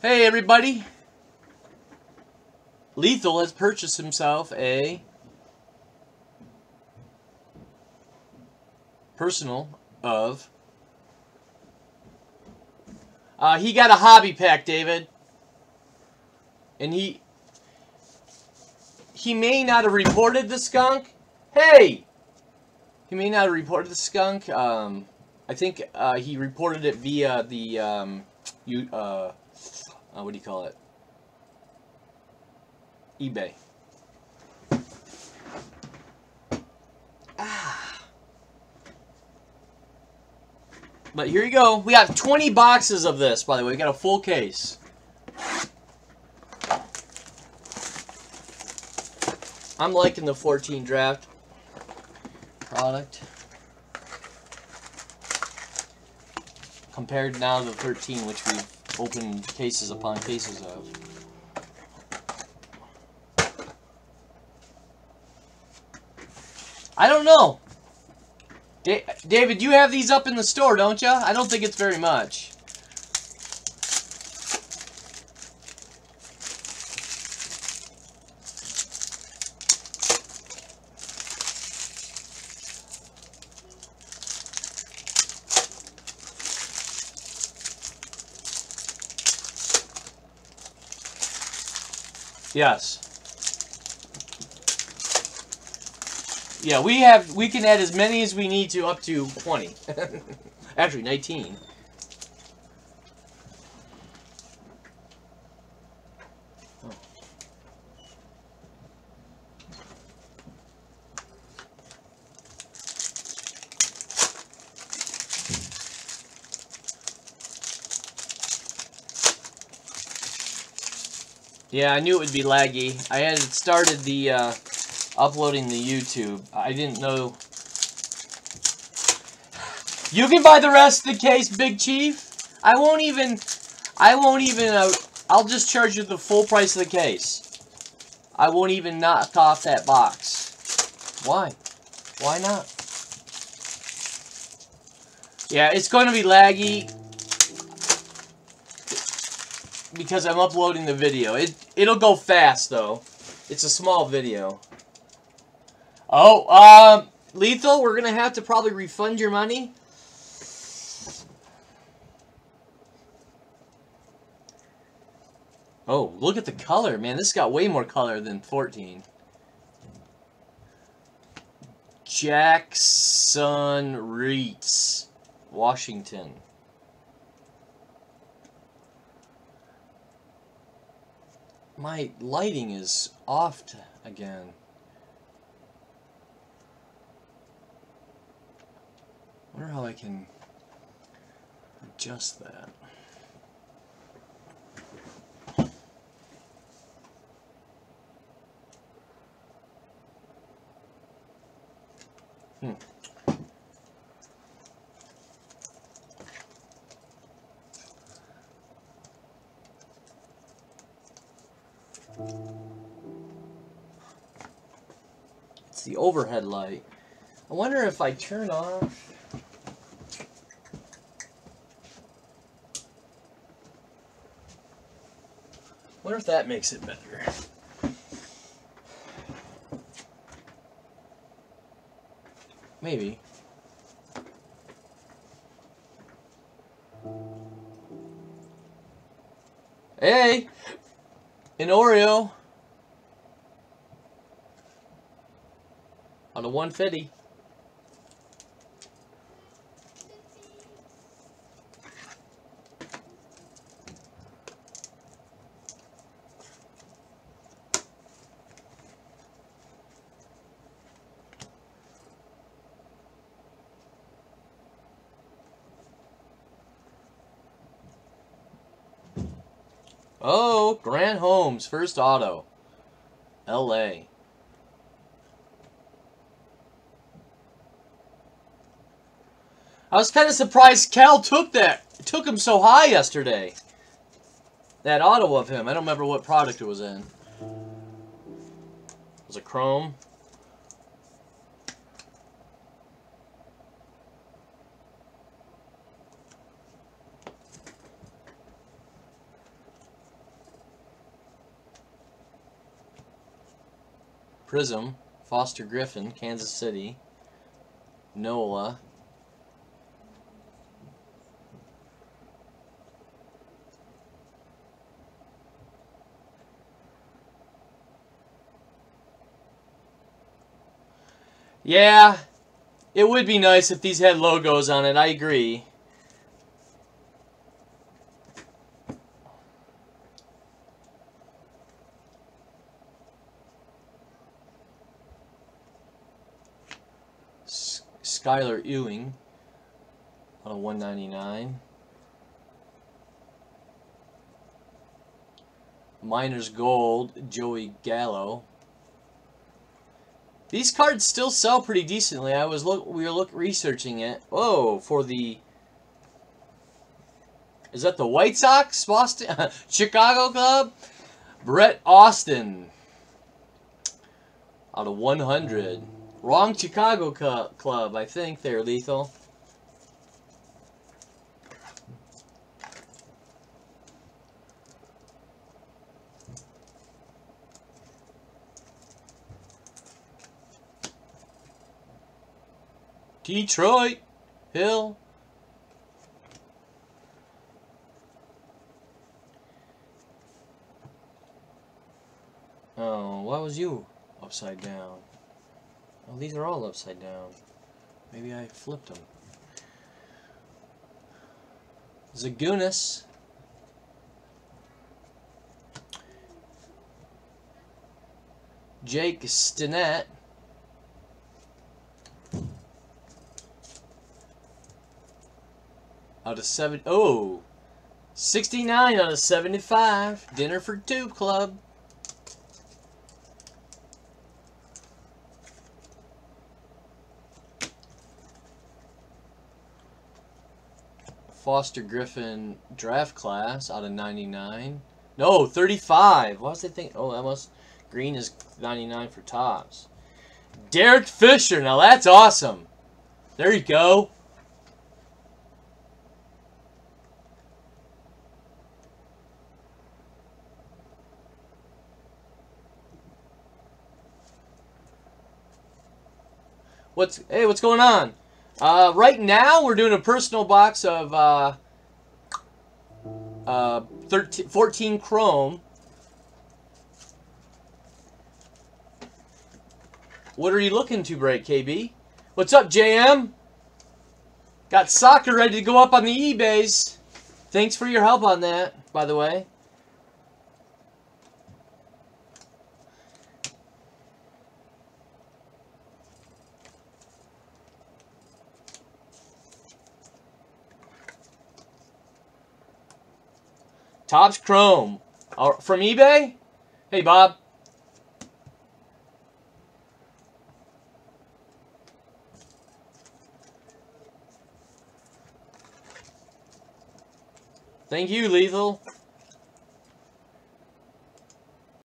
Hey everybody! Lethal has purchased himself a personal of. Uh, he got a hobby pack, David. And he. He may not have reported the skunk. Hey! He may not have reported the skunk. Um, I think uh, he reported it via the. Um, you, uh, uh, what do you call it? eBay. Ah. But here you go. We got 20 boxes of this, by the way. We got a full case. I'm liking the 14 draft product. Compared now to the 13, which we've opened cases upon cases of. I don't know. Da David, you have these up in the store, don't you? I don't think it's very much. Yes. Yeah, we have we can add as many as we need to up to 20. Actually, 19. Yeah, I knew it would be laggy. I had started the uh, uploading the YouTube. I didn't know. You can buy the rest of the case, Big Chief. I won't even. I won't even. Uh, I'll just charge you the full price of the case. I won't even knock off that box. Why? Why not? Yeah, it's going to be laggy because I'm uploading the video. It it'll go fast though. It's a small video. Oh, um, Lethal, we're to have to probably refund your money. Oh, look at the color, man. This got way more color than 14. Jackson Reetz, Washington. My lighting is off again. wonder how I can adjust that. Hmm. It's the overhead light. I wonder if I turn off wonder if that makes it better. Maybe. Hey! An Oreo! On a 150. Oh, Grant Holmes, first auto. L.A. I was kind of surprised Cal took that. took him so high yesterday. That auto of him. I don't remember what product it was in. It was a chrome. Prizm, Foster Griffin, Kansas City, Nola, Yeah, it would be nice if these had logos on it, I agree. Skylar Ewing uh, on a 199. Miners Gold, Joey Gallo. These cards still sell pretty decently. I was look we were look researching it. Oh, for the Is that the White Sox? Boston Chicago Club? Brett Austin. Out of 100. Wrong Chicago club, I think, they're Lethal. Detroit Hill. Oh, why was you upside down? Well, these are all upside down. Maybe I flipped them. Zagunis. Jake Stinnett. Out of seven, oh, 69 out of 75. Dinner for two club. Foster Griffin draft class out of 99. No, 35. What was I thinking? Oh, that must... Green is 99 for Topps. Derek Fisher. Now that's awesome. There you go. What's hey? What's going on? Uh, right now, we're doing a personal box of uh, uh, 13, 14 Chrome. What are you looking to break, KB? What's up, JM? Got soccer ready to go up on the eBays. Thanks for your help on that, by the way. Topps Chrome. Uh, from eBay? Hey, Bob. Thank you, Lethal.